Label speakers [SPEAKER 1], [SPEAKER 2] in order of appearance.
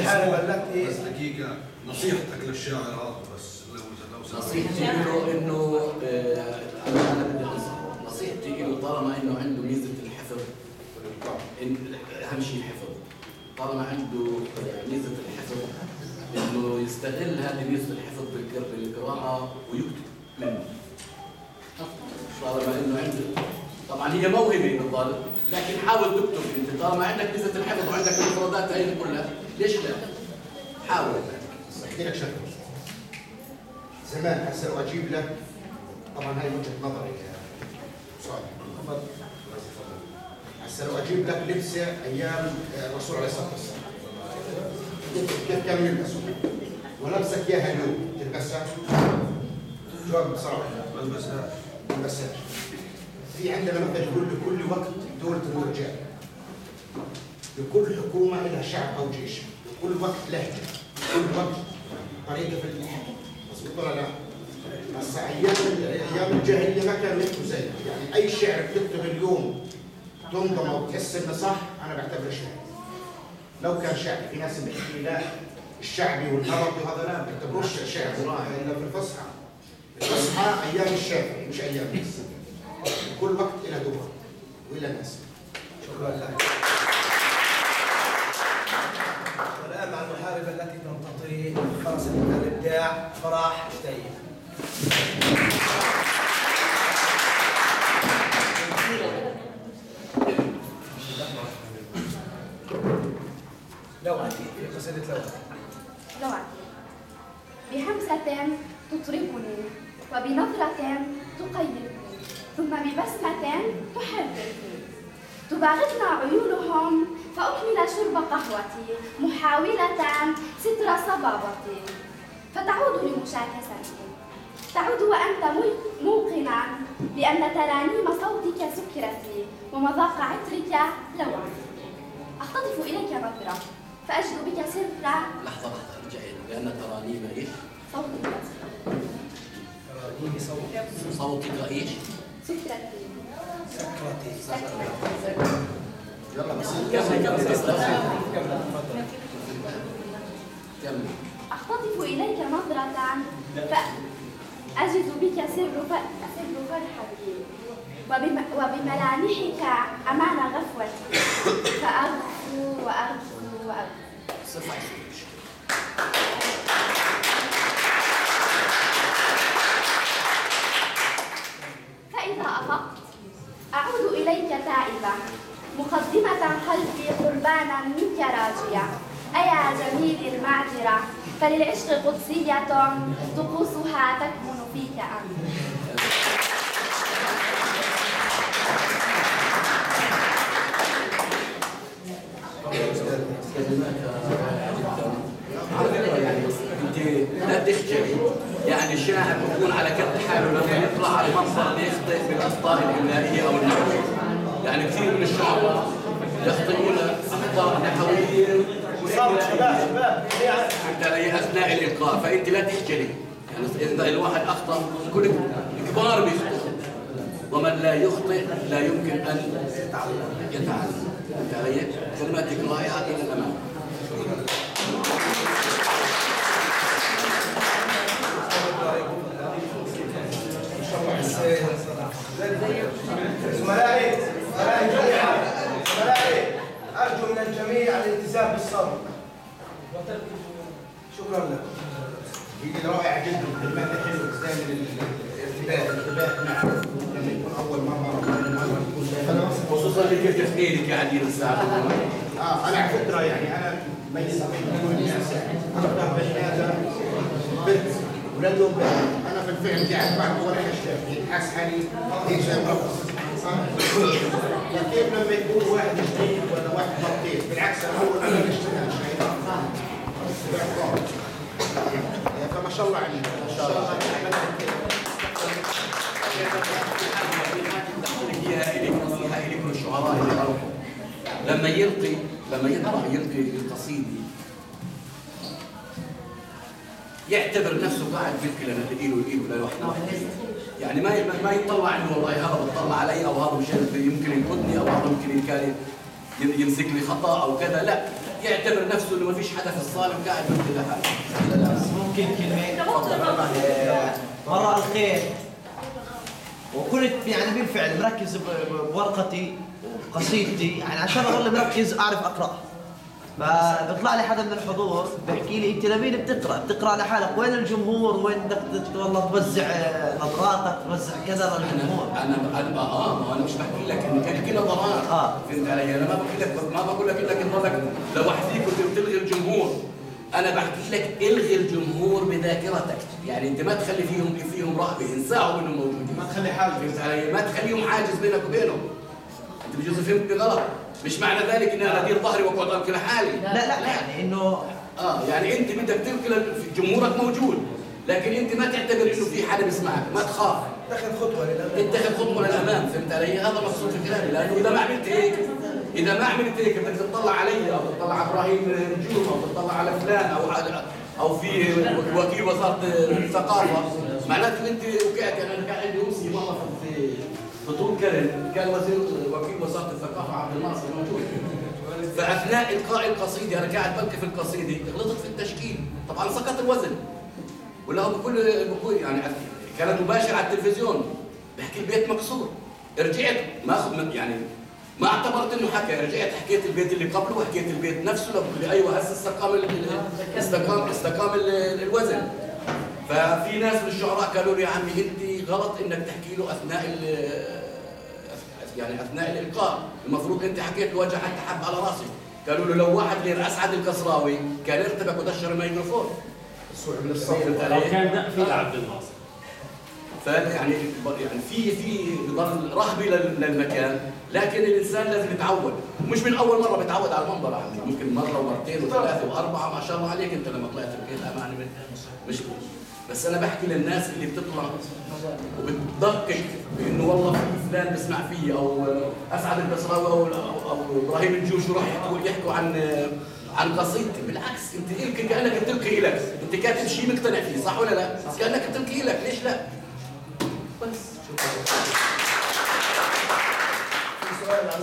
[SPEAKER 1] المحاربة التي
[SPEAKER 2] بس دقيقة. نصيحتك للشاعر هذا بس لو لو سمحت.
[SPEAKER 3] نصيحتي له إنه آه، أنا بدي انصحه نصيحتي له طالما إنه عنده ميزة الحفظ. إن أهم شيء الحفظ طالما عنده ميزة الحفظ إنه يستغل هذه ميزة الحفظ بالقر- بالقراءة ويكتب منه. طالما إنه عنده طبعا هي موهبة بالضبط لكن حاول تكتب إنت. طالما عندك ميزه الحفظ وعندك المفردات هاي كلها. ليش لا؟ حاول.
[SPEAKER 4] احكي لك شغله زمان هسه لو أجيب لك. طبعا هاي وجهة نظري. يا صالح تفضل. هسه لو أجيب لك لبسه أيام الرسول عليه الصلاة والسلام. كيف كانوا يلبسوا ولبسك اياها اليوم تلبسها؟ جواب بصراحه
[SPEAKER 2] بس بس
[SPEAKER 4] ما تلبسهاش في عندنا مثل يقول لكل وقت دولة الرجال. لكل حكومة لها شعب أو جيش لكل وقت لهجة لكل وقت. طريقة في الحكي مظبوط ولا لا؟ بس أيام أيام الجاهلية ما كانوا يكتبوا زي يعني أي شعر بتكتب اليوم تنظم أو تحس إنه صح أنا بعتبره شعر. لو كان شعر في ناس بتحكي لا الشعبي والهربي وهذا لا ما بيعتبروش شعر. إلا في الفصحى. الفصحى أيام الشافعي مش أيام الناس. كل وقت إلى دور وإلى ناس
[SPEAKER 1] شكرا لك. فرح شتية لوعتي قصيدة
[SPEAKER 5] بهمسة تطربني وبنظرة تقيدني ثم ببسمة تحركني. تباغتنا عيونهم فأكمل شرب قهوتي محاولة ستر صبابتي. فتعود لمشاكستي تعود وأنت موقنا بأن ترانيم صوتك سكرتي ومذاق عطرك لوعتي أختطف إليك نظرة فأجد بك سر
[SPEAKER 3] لحظة لحظة ارجعي لأن ترانيم إيش؟
[SPEAKER 5] صوتك.
[SPEAKER 1] ترانيم صوت
[SPEAKER 3] صوتك إيش؟
[SPEAKER 5] سكرتي
[SPEAKER 1] سكرتي
[SPEAKER 4] يلا بس
[SPEAKER 3] كمل كمل
[SPEAKER 1] كمل.
[SPEAKER 5] إليك نظرة فأجد بك سر سر فرحتي وبم... وبملامحك أمان غفوتي. فأغفو وأغفو وأغفو. فإذا أفقت أعود إليك تائبة مقدمة قلبي قربانا منك راجية أيا جميل المعذرة. فللعشق قدسية طقوسها تكمن فيك أنت.
[SPEAKER 3] لا تخجلي يعني الشاعر بيكون على قد حاله لما يطلع على منصب بيخطئ بالاخطاء الإملائية أو النحويه يعني كثير من الشعراء يخطئون اخطاء نحويه اثناء الالقاء فأنت لا تخجلي يعني إذا الواحد أخطأ كل الكبار بيخطئوا. ومن لا يخطئ لا يمكن أن يتعلم. تخيل كلماتك
[SPEAKER 1] رائعة إلى الأمام. الالتزام بالصبر شكرا لك.
[SPEAKER 4] هي رائعة جدا كلماتها حلوة بس دائما الارتباط الارتباط مع لما يكون أول مرة
[SPEAKER 3] خصوصا كيف تفكيرك قاعدين الساعة
[SPEAKER 4] آه أنا على فكرة يعني أنا بين كل الناس يعني أكثر بني آدم بنت ولده بنت أنا في الفعل قاعد بعد ولا اشتغل حاسس حالي هيك زي مرقص فكيف لما يكون واحد جديد ولا واحد لطيف بالعكس أول أنا بشتغل فما شاء الله عليك. ما شاء الله.
[SPEAKER 3] لما يلقي لما يطلع يلقي القصيده يعتبر نفسه قاعد بيلقي لنا الايله الايله لوحده يعني ما ما يطلع إنه والله هذا بتطلع علي أو هذا مش يمكن ينقدني أو هذا ممكن كان يمسك لي خطأ أو كذا. لا يعتبر نفسه إنه ما فيش حدا في الصالة قاعد يحكي لحاله
[SPEAKER 6] ممكن كلمة آه، مرة الخير. وكنت يعني بالفعل مركز بورقتي وقصيدتي. يعني عشان اضل مركز أعرف اقرا فبيطلع لي حدا من الحضور بيحكي لي انت لمين بتقرأ؟ بتقرأ لحالك وين الجمهور؟ وين بدك ت- والله توزع آه، نظراتك توزع كذا للجمهور.
[SPEAKER 3] أنا أنا أنا آه ما أنا مش بحكي لك ان كان في نظرات
[SPEAKER 6] آه.
[SPEAKER 3] فهمت علي؟ أنا ما بحكي لك ما بقول لك إنك انظرك لوحديك وتلغي الجمهور. أنا بحكي لك إلغي الجمهور بذاكرتك. يعني أنت ما تخلي فيهم فيهم رهبه انساهم انهم موجودين
[SPEAKER 1] ما تخلي حالك
[SPEAKER 3] فهمت علي؟ ما تخليهم حاجز بينك وبينهم. أنت بجوز فهمتني غلط؟ مش معنى ذلك اني أنا ادير ظهري واقعد ابكي لحالي
[SPEAKER 6] لا لا. يعني إنه
[SPEAKER 3] آه يعني أنت بدك لل- جمهورك موجود لكن أنت ما تعتبر إنه في حدا بيسمعك ما تخاف.
[SPEAKER 1] اتخذ خطوة للأمام.
[SPEAKER 3] اتخذ خطوة للأمام فهمت علي؟ هذا مقصود في كلامي لأنه إذا ما عملت هيك إذا ما عملت هيك بدك تطلع علي أو تطلع على إبراهيم نجوم أو تطلع على فلان أو على أو في وكيل وزارة الثقافة معناته أنت وقعت يعني أنا كان عندي امسي مرة في في طول كرم كان وزير وكيل وزارة الثقافة عبد الناصر موجود. فأثناء إلقاء القصيدة أنا قاعد بلقي في القصيدة غلطت في التشكيل. طبعا سقط الوزن. ولا بكل بكل يعني كانت مباشر على التلفزيون. بحكي البيت مكسور. رجعت ما يعني ما اعتبرت إنه حكى. رجعت حكيت البيت اللي قبله وحكيت البيت نفسه لي أيوه هسه استقام استقام استقام ال- الوزن. ففي ناس من الشعراء قالوا لي يا عمي أنت غلط إنك تحكي له أثناء ال- يعني أثناء الإلقاء. المفروض أنت حكيت له وجه حتى حب على راسي قالوا له لو واحد غير أسعد القصراوي كان ارتبك ودشر الميكروفون. فهمت علي؟
[SPEAKER 7] أو كان نقفي لعبد الناصر.
[SPEAKER 3] فيعني يعني في في بضل رهبة لل- للمكان لكن الإنسان لازم يتعود. مش من أول مرة بيتعود على المنبر يعني ممكن مرة ومرتين وثلاثة وأربعة. ما شاء الله عليك أنت لما طلعت البيت امانه مش بس أنا بحكي للناس اللي بتطلع وبتدقق بإنه والله في فلان بسمع فيه أو أسعد البصراوي أو أو, إبراهيم الجوش راح يحكوا يحكوا عن عن قصيدتي. بالعكس أنت إلك كأنك بتلقي لك أنت كاتب شيء مقتنع فيه صح ولا لا؟ كأنك بتلقي لك ليش لا؟ بس.
[SPEAKER 1] سؤال